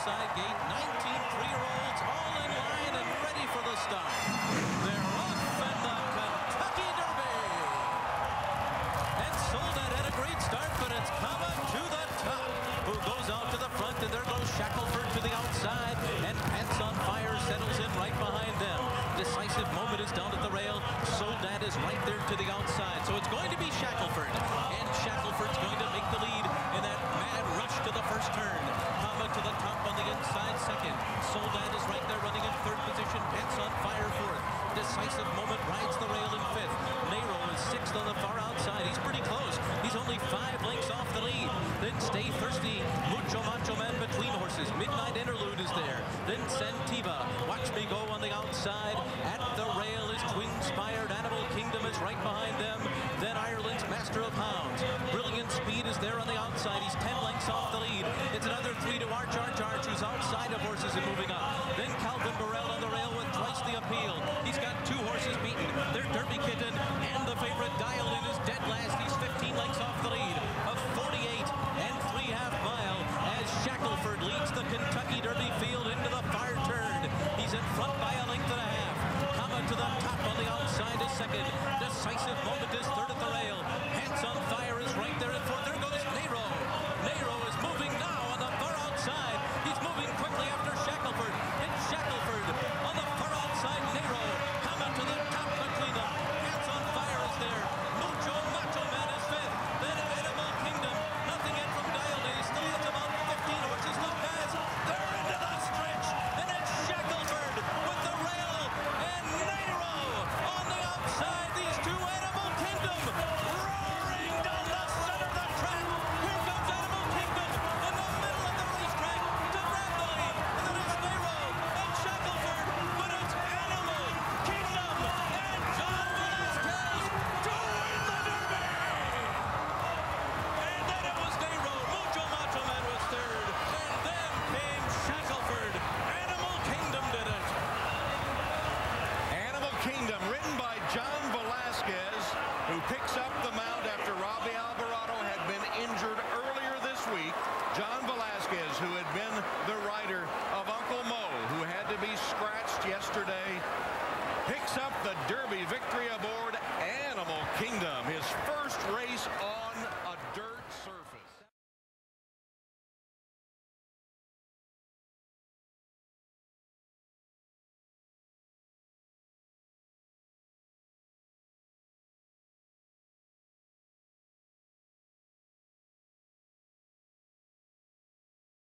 outside gate. 19 three-year-olds all in line and ready for the start. They're off in the Kentucky Derby. And had had a great start, but it's Comma to the top, who goes out to the front, and there goes Shackleford to the outside, and Pants on Fire settles in right behind them. Decisive moment is down at the rail. Soldat is right there to the outside, so it's going to be Shackleford. side. At the rail is Twinspired. Animal Kingdom is right behind them. Then Ireland's Master of Hounds. Brilliant Speed is there on the outside. He's 10 lengths off the lead. It's another three to Archarcharch, who's outside of horses and moving up. Then Calvin Borel on the rail with twice the appeal. He's got two horses beaten. They're Derby